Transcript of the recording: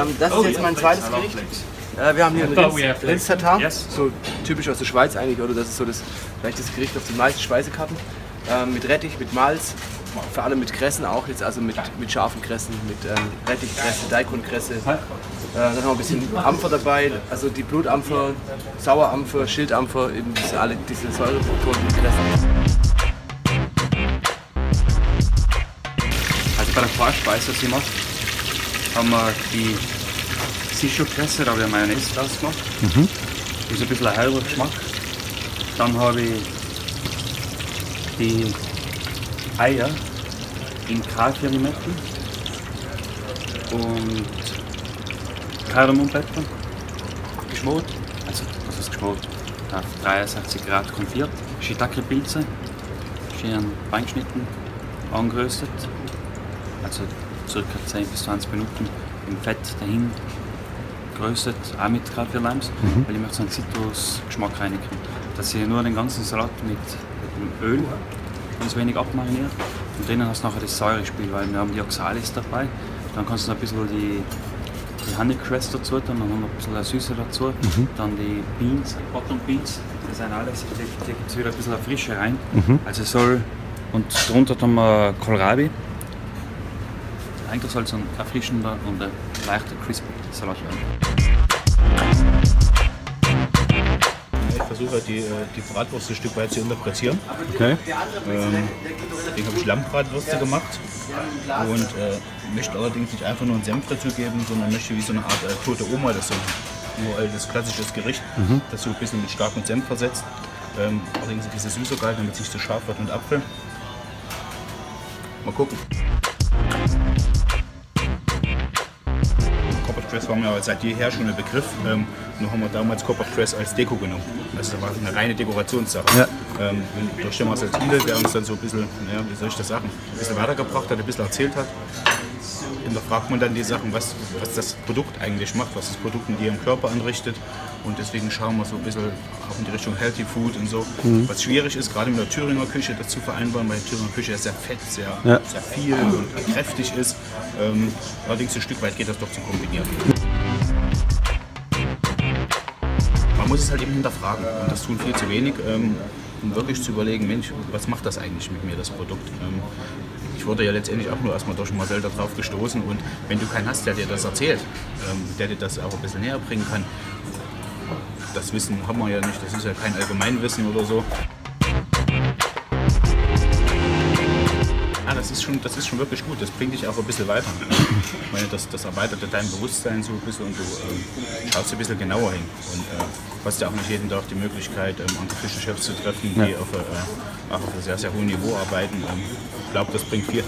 Ähm, das ist jetzt mein zweites Gericht. Äh, wir haben hier einen Rins, Rins Tatar, so typisch aus der Schweiz eigentlich, oder? Das ist so das, vielleicht das Gericht auf die meisten Speisekarten. Ähm, mit Rettich, mit Malz, vor allem mit Kressen auch jetzt, also mit, mit scharfen Kressen, mit ähm, Rettichkresse, Daikonkresse. Äh, dann haben wir ein bisschen Ampfer dabei, also die Blutampfer, Sauerampfer, Schildampfer, eben diese, alle diese Säurefaktoren, die Kressen. Also bei der Vorspeise, was ich mache, haben wir die Sichukresse, da habe ich Mayonnaise draus gemacht. Mhm. Das ist ein bisschen ein herber Geschmack. Dann habe ich die Eier in Kaffeelimetten und Kardemompfeffer geschmort. Also, das ist geschmort auf 63 Grad konfiert. Shiitake-Pilze, schön feingeschnitten, angeröstet. Also ca. 10 bis 20 Minuten im Fett dahin geröstet, auch mit Kaffeelimes, mhm. weil ich möchte so einen Zitrusgeschmack reinigen. Dass ich nur den ganzen Salat mit, mit dem Öl ganz wenig abmariniert und drinnen hast du nachher das Säurespiel, weil wir haben die Oxalis dabei. Dann kannst du noch ein bisschen die, die Honeycrest dazu tun, dann haben wir ein bisschen Süße dazu. Mhm. Dann die Beans, Bottom Beans, das sind alles, die, die gibt wieder ein bisschen Frische rein. Mhm. Also soll, und drunter haben wir Kohlrabi. Eigentlich soll es ein erfrischender und ein leichter crispy Salat werden versuche halt die, äh, die Bratwurst ein Stück weit zu interpretieren. Okay. Ähm, deswegen habe ich Lammbratwürste gemacht und äh, möchte allerdings nicht einfach nur einen Senf dazu geben, sondern möchte wie so eine Art äh, tote Oma das so nur als klassisches Gericht mhm. dazu ein bisschen mit starkem Senf versetzt. Ähm, allerdings ein bisschen süßer gehalten, damit es nicht zu scharf wird mit Apfel. Mal gucken. Dress war mir seit jeher schon ein Begriff. Ähm, nur haben wir damals Copper Dress als Deko genommen. Also da war eine reine Dekorationssache. Ja. Ähm, durch den Marcel Thiele, der uns dann so ein bisschen, ja, wie soll ich das sagen, ein bisschen weitergebracht hat, ein bisschen erzählt hat, hinterfragt man dann die Sachen, was, was das Produkt eigentlich macht, was das Produkt in ihrem Körper anrichtet. Und deswegen schauen wir so ein bisschen auch in die Richtung Healthy Food und so. Mhm. Was schwierig ist, gerade mit der Thüringer Küche, das zu vereinbaren, weil die Thüringer Küche sehr fett, sehr, ja. sehr viel und kräftig ist. Ähm, allerdings ein Stück weit geht das doch zu kombinieren. Man muss es halt eben hinterfragen und das tun viel zu wenig. Ähm, um wirklich zu überlegen, Mensch, was macht das eigentlich mit mir, das Produkt? Ähm, ich wurde ja letztendlich auch nur erstmal durch Marcel darauf gestoßen und wenn du keinen hast, der dir das erzählt, ähm, der dir das auch ein bisschen näher bringen kann, das Wissen haben wir ja nicht, das ist ja kein Allgemeinwissen oder so. Das ist, schon, das ist schon wirklich gut, das bringt dich auch ein bisschen weiter. Ich meine, das, das erweitert dein Bewusstsein so ein bisschen und du äh, schaust ein bisschen genauer hin. Und äh, hast ja auch nicht jeden Tag die Möglichkeit, ähm, andere Küchenchefs zu treffen, die ja. auf, äh, auf einem sehr, sehr hohen Niveau arbeiten. Ähm, ich glaube, das bringt viel.